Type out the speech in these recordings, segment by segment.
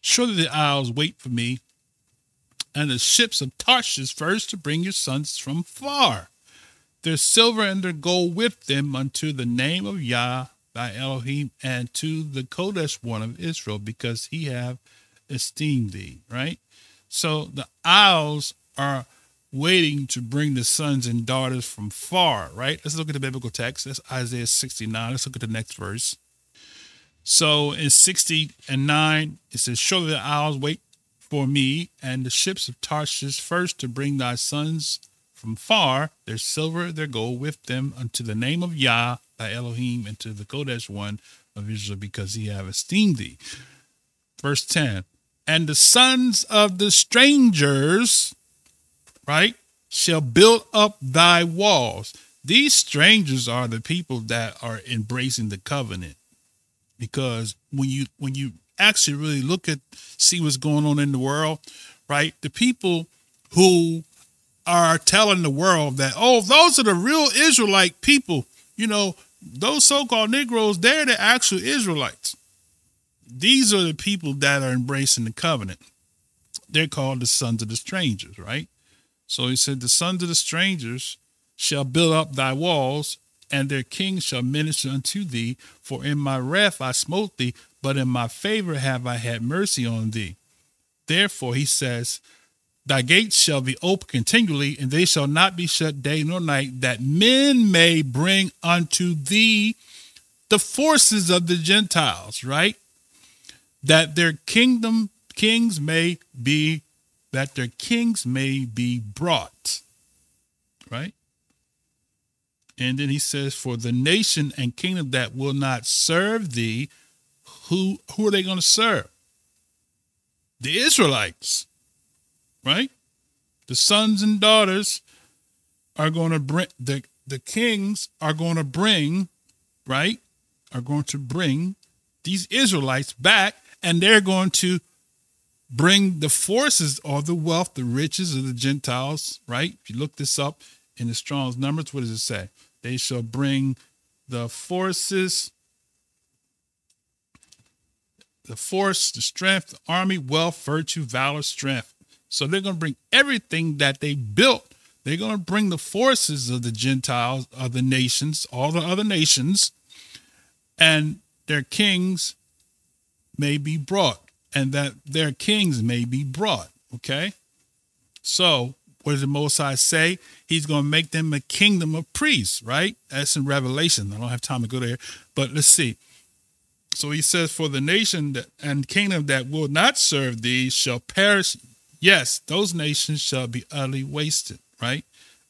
Surely the isles wait for me, and the ships of Tarshish first to bring your sons from far. Their silver and their gold with them unto the name of Yah thy Elohim and to the Kodesh one of Israel, because he have esteemed thee. Right? So the isles are waiting to bring the sons and daughters from far, right? Let's look at the biblical text. That's Isaiah 69. Let's look at the next verse. So in 60 and 9, it says, Surely the isles wait for me, and the ships of Tarshish first to bring thy sons from far, their silver, their gold with them unto the name of Yah, thy Elohim, and to the Kodesh one of Israel, because he have esteemed thee. Verse 10, And the sons of the strangers right, shall build up thy walls. These strangers are the people that are embracing the covenant. Because when you when you actually really look at see what's going on in the world, right? The people who are telling the world that, oh, those are the real Israelite people, you know, those so-called Negroes, they're the actual Israelites. These are the people that are embracing the covenant. They're called the sons of the strangers, right? So he said, The sons of the strangers shall build up thy walls, and their kings shall minister unto thee. For in my wrath I smote thee, but in my favor have I had mercy on thee. Therefore, he says, Thy gates shall be open continually, and they shall not be shut day nor night, that men may bring unto thee the forces of the Gentiles, right? That their kingdom kings may be that their kings may be brought. Right? And then he says, For the nation and kingdom that will not serve thee, who who are they going to serve? The Israelites. Right? The sons and daughters are going to bring the the kings are going to bring, right? Are going to bring these Israelites back and they're going to bring the forces or the wealth, the riches of the Gentiles, right? If you look this up in the Strong's numbers, what does it say? They shall bring the forces, the force, the strength, the army, wealth, virtue, valor, strength. So they're going to bring everything that they built. They're going to bring the forces of the Gentiles, of the nations, all the other nations, and their kings may be brought and that their kings may be brought. Okay. So what does the Most High say? He's going to make them a kingdom of priests, right? That's in Revelation. I don't have time to go there, but let's see. So he says, For the nation and kingdom that will not serve thee shall perish. Yes, those nations shall be utterly wasted, right?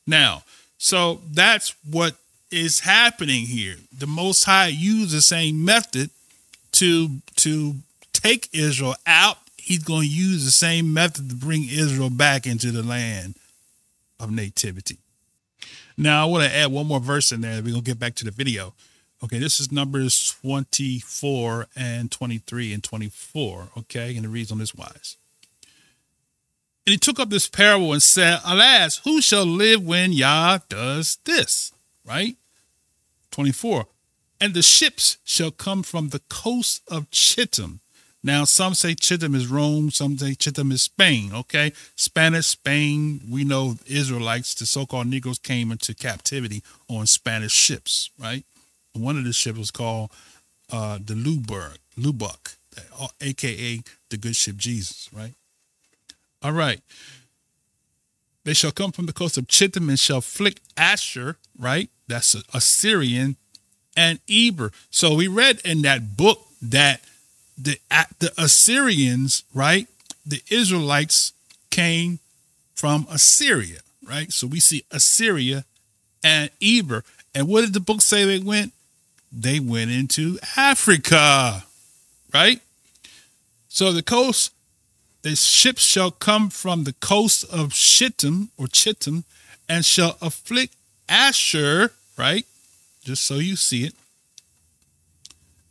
Now, so that's what is happening here. The Most High used the same method to to take Israel out, he's going to use the same method to bring Israel back into the land of nativity. Now, I want to add one more verse in there. We're going to get back to the video. Okay, this is Numbers 24 and 23 and 24. Okay, and it reads on this wise. And he took up this parable and said, Alas, who shall live when Yah does this? Right? 24. And the ships shall come from the coast of Chittim now, some say Chittim is Rome, some say Chittim is Spain, okay? Spanish, Spain, we know Israelites, the so called Negroes, came into captivity on Spanish ships, right? One of the ships was called uh, the Luberg, Lubuk, aka the good ship Jesus, right? All right. They shall come from the coast of Chittim and shall flick Asher, right? That's Assyrian, and Eber. So we read in that book that the the Assyrians, right? The Israelites came from Assyria, right? So we see Assyria and Eber. And what did the book say they went? They went into Africa, right? So the coast, the ships shall come from the coast of Shittim or Chittim and shall afflict Asher, right? Just so you see it.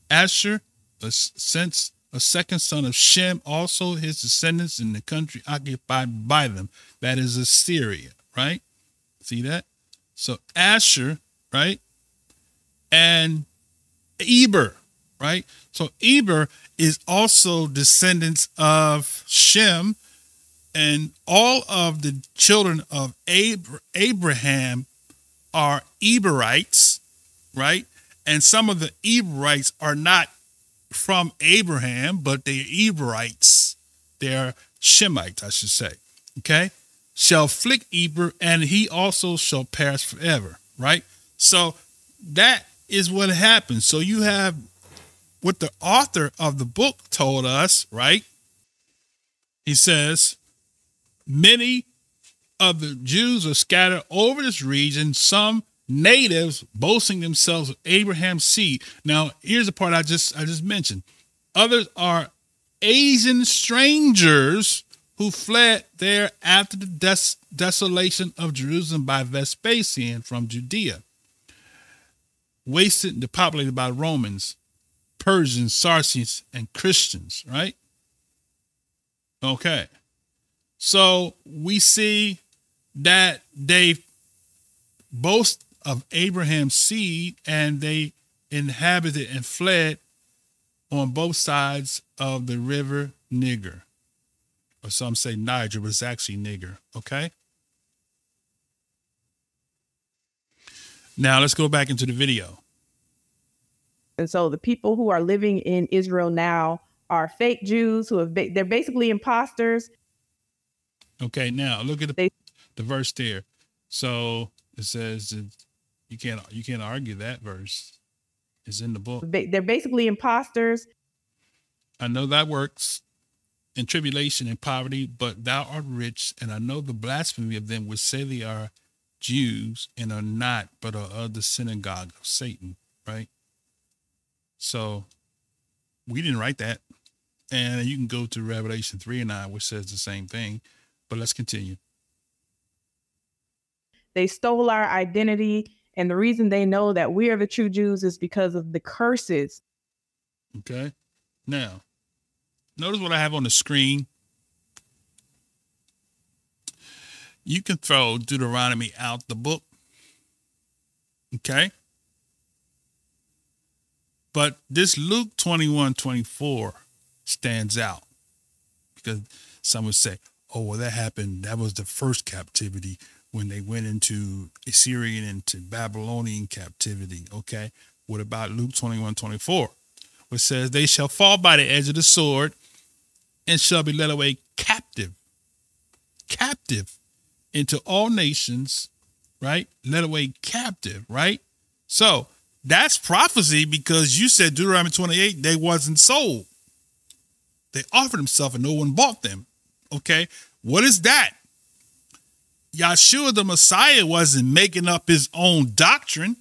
Asher since a second son of Shem, also his descendants in the country occupied by them. That is Assyria, right? See that? So Asher, right? And Eber, right? So Eber is also descendants of Shem, and all of the children of Ab- Abraham are Eberites, right? And some of the Eberites are not from Abraham, but they're Eberites. They're Shemites, I should say. Okay? Shall flick Eber, and he also shall perish forever, right? So that is what happens. So you have what the author of the book told us, right? He says, Many of the Jews are scattered over this region, some natives boasting themselves of Abraham's seed. Now, here's the part I just I just mentioned. Others are Asian strangers who fled there after the des- desolation of Jerusalem by Vespasian from Judea. Wasted and depopulated by Romans, Persians, Saracens, and Christians, right? Okay. So we see that they boast of Abraham's seed and they inhabited and fled on both sides of the river Niger. Or some say Niger, but it's actually Niger. Okay. Now let's go back into the video. And so the people who are living in Israel now are fake Jews who have ba- they're basically imposters. Okay, now look at the, the verse there. So it says you can't you can't argue that verse. It's in the book. They're basically imposters. I know that works in tribulation and poverty, but thou art rich, and I know the blasphemy of them which say they are Jews and are not, but are of the synagogue of Satan, right? So we didn't write that. And you can go to Revelation 3 and 9, which says the same thing. But let's continue. They stole our identity. And the reason they know that we are the true Jews is because of the curses. Okay. Now, notice what I have on the screen. You can throw Deuteronomy out the book. Okay. But this Luke 21 24 stands out because some would say, oh, well, that happened. That was the first captivity when they went into Assyrian into Babylonian captivity. Okay. What about Luke 21 24? Which says, They shall fall by the edge of the sword and shall be led away captive, captive into all nations, right? Led away captive, right? So that's prophecy because you said Deuteronomy 28, they wasn't sold. They offered themselves and no one bought them. Okay. What is that? Yeshua the Messiah wasn't making up his own doctrine,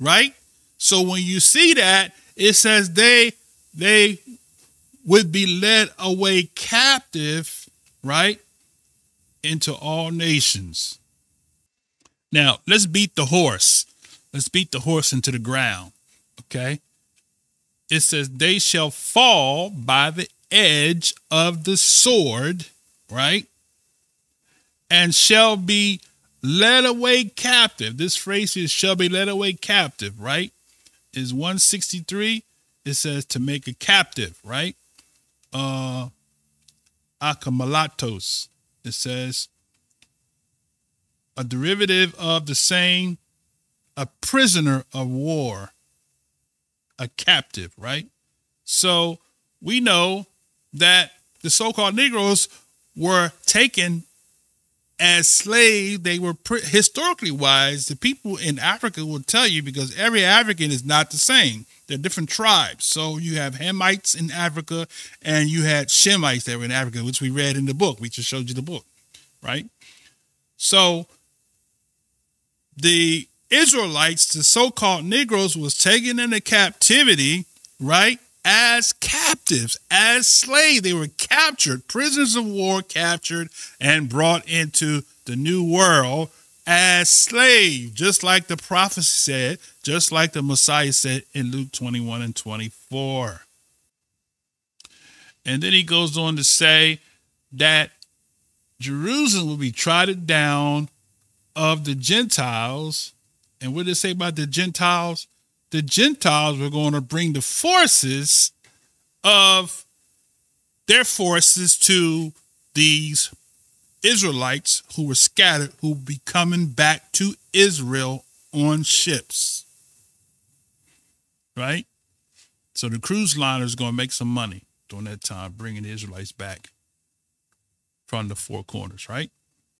right? So when you see that, it says they they would be led away captive, right? Into all nations. Now, let's beat the horse. Let's beat the horse into the ground. Okay. It says, they shall fall by the edge of the sword, right? And shall be led away captive. This phrase is shall be led away captive, right? Is 163. It says to make a captive, right? Uh akamalatos. It says a derivative of the same a prisoner of war, a captive, right? So we know that the so called Negroes were taken as slaves. They were historically wise. The people in Africa will tell you because every African is not the same. They're different tribes. So you have Hamites in Africa and you had Shemites that were in Africa, which we read in the book. We just showed you the book, right? So the Israelites, the so-called Negroes, was taken into captivity, right? As captives, as slaves. They were captured, prisoners of war captured and brought into the new world as slaves, just like the prophecy said, just like the Messiah said in Luke 21 and 24. And then he goes on to say that Jerusalem will be trodden down of the Gentiles and what did it say about the Gentiles? The Gentiles were going to bring the forces of their forces to these Israelites who were scattered, who would be coming back to Israel on ships. Right? So the cruise liner is going to make some money during that time, bringing the Israelites back from the four corners, right?